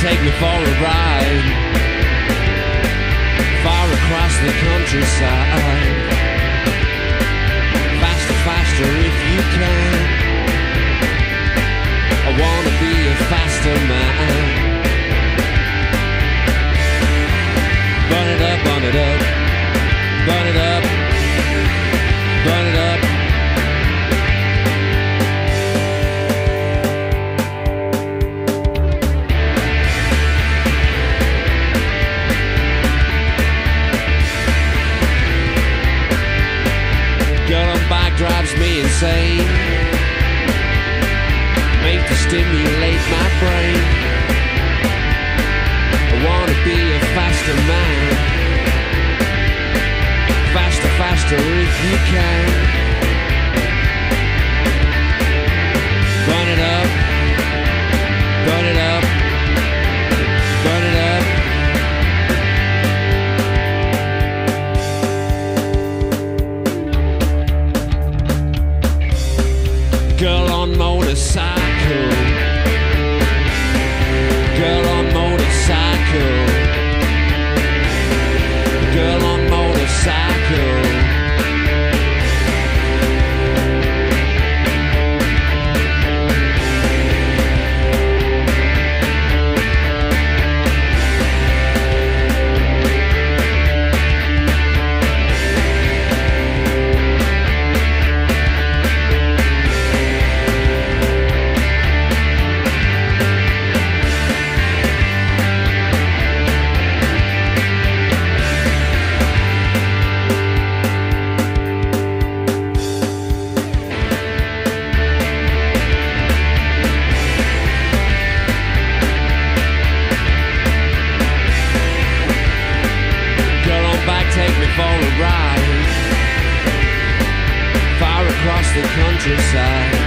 take me for a ride. Far across the countryside. Girl on bike drives me insane. Made to stimulate my brain. I wanna be a faster man. Faster, faster if you can. Far across the countryside.